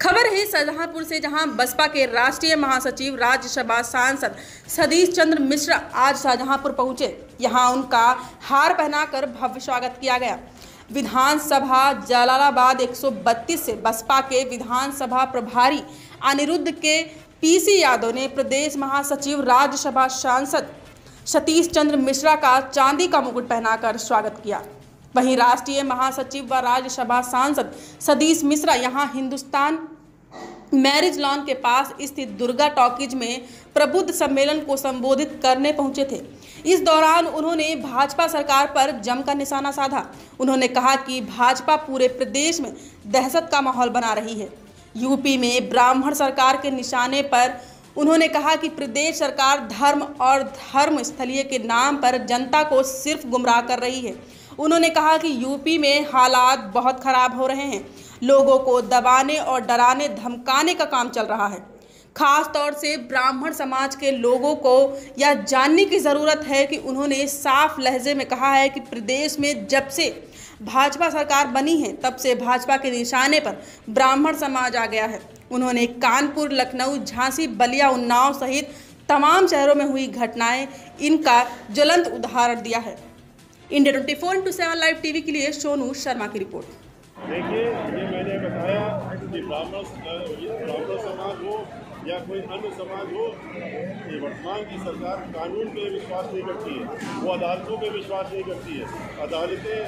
खबर है शाहजहांपुर से, जहाँ बसपा के राष्ट्रीय महासचिव, राज्यसभा सांसद सतीश चंद्र मिश्रा आज शाहजहांपुर पहुँचे। यहाँ उनका हार पहनाकर भव्य स्वागत किया गया। विधानसभा जलालाबाद 132 से बसपा के विधानसभा प्रभारी अनिरुद्ध के पीसी यादव ने प्रदेश महासचिव, राज्यसभा सांसद सतीश चंद्र मिश्रा का चांदी का मुकुट पहनाकर स्वागत किया। वहीं राष्ट्रीय महासचिव व राज्यसभा सांसद सतीश मिश्रा यहाँ हिंदुस्तान मैरिज लॉन के पास स्थित दुर्गा टॉकीज में प्रबुद्ध सम्मेलन को संबोधित करने पहुँचे थे। इस दौरान उन्होंने भाजपा सरकार पर जमकर निशाना साधा। उन्होंने कहा कि भाजपा पूरे प्रदेश में दहशत का माहौल बना रही है। यूपी में ब्राह्मण सरकार के निशाने पर उन्होंने कहा कि प्रदेश सरकार धर्म और धर्म स्थलीय के नाम पर जनता को सिर्फ़ गुमराह कर रही है। उन्होंने कहा कि यूपी में हालात बहुत खराब हो रहे हैं। लोगों को दबाने और डराने, धमकाने का काम चल रहा है। खास तौर से ब्राह्मण समाज के लोगों को यह जानने की ज़रूरत है कि उन्होंने साफ़ लहजे में कहा है कि प्रदेश में जब से भाजपा सरकार बनी है, तब से भाजपा के निशाने पर ब्राह्मण समाज आ गया है। उन्होंने कानपुर, लखनऊ, झांसी, बलिया, उन्नाव सहित तमाम शहरों में हुई घटनाएँ, इनका ज्वलंत उदाहरण दिया है। India twenty four into seven live TV के लिए सोनू शर्मा की रिपोर्ट। देखिए बताया कि ब्राह्मण ब्राह्मण समाज हो या कोई अन्य समाज हो, ये वर्तमान की सरकार कानून पे विश्वास नहीं करती है। वो अदालतों पे विश्वास नहीं करती है। अदालतें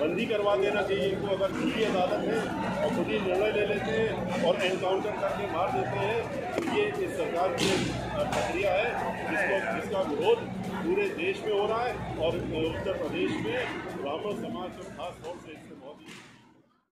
बंदी करवा देना चाहिए इनको। अगर खुली अदालत है और ही निर्णय ले लेते हैं और एनकाउंटर करके मार देते हैं तो ये इस सरकार की प्रक्रिया है। जिसको जिसका विरोध पूरे देश में हो रहा है और उत्तर प्रदेश में ब्राह्मण समाज को खास तौर से